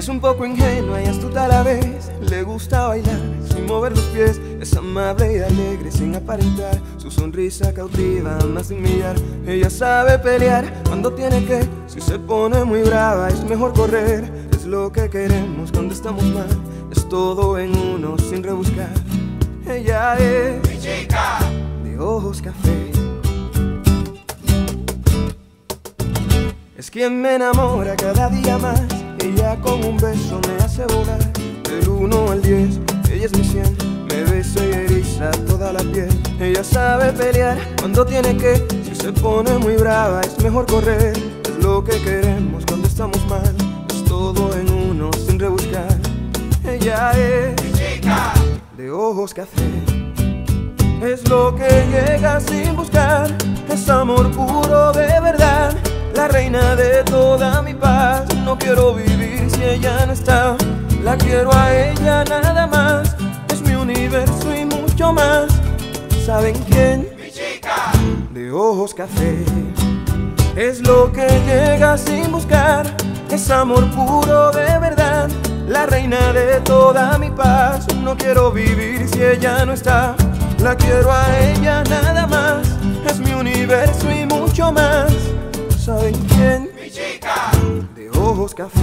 Es un poco ingenua y astuta a la vez. Le gusta bailar sin mover los pies. Es amable y alegre sin aparentar. Su sonrisa cautiva más sin millar. Ella sabe pelear cuando tiene que. Si se pone muy brava es mejor correr. Es lo que queremos cuando estamos mal. Es todo en uno sin rebuscar. Ella es mi chica de ojos café. Es quien me enamora cada día más. Ella con un beso me hace volar del 1 al 10. Ella es mi 100, me besa y eriza toda la piel. Ella sabe pelear cuando tiene que. Si se pone muy brava, es mejor correr. Es lo que queremos cuando estamos mal. Es todo en uno sin rebuscar. Ella es mi chica de ojos café. Es lo que llega sin buscar. Es amor puro de verdad la reina de toda mi paz. No quiero vivir si ella no está. La quiero a ella nada más. Es mi universo y mucho más. ¿Saben quién? Mi chica de ojos café. Es lo que llega sin buscar. Es amor puro de verdad. La reina de toda mi paz. No quiero vivir si ella no está. La quiero a ella nada ojos café.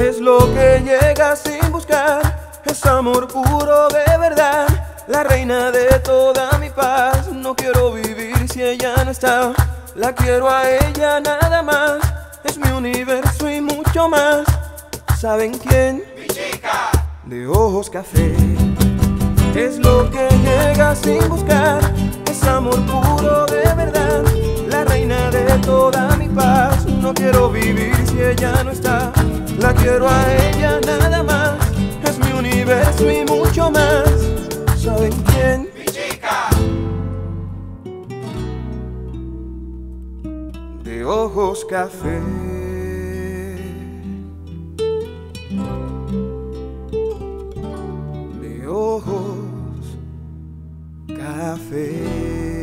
Es lo que llega sin buscar, es amor puro de verdad la reina de toda mi paz. No quiero vivir si ella no está. La quiero a ella nada más. Es mi universo y mucho más. ¿Saben quién? Mi chica de ojos café. Es lo que llega sin buscar. Es amor puro de verdad. La reina de toda mi paz. No quiero vivir si ella no está. La quiero a ella nada más. Es mi universo y mucho más. de ojos café. De ojos café.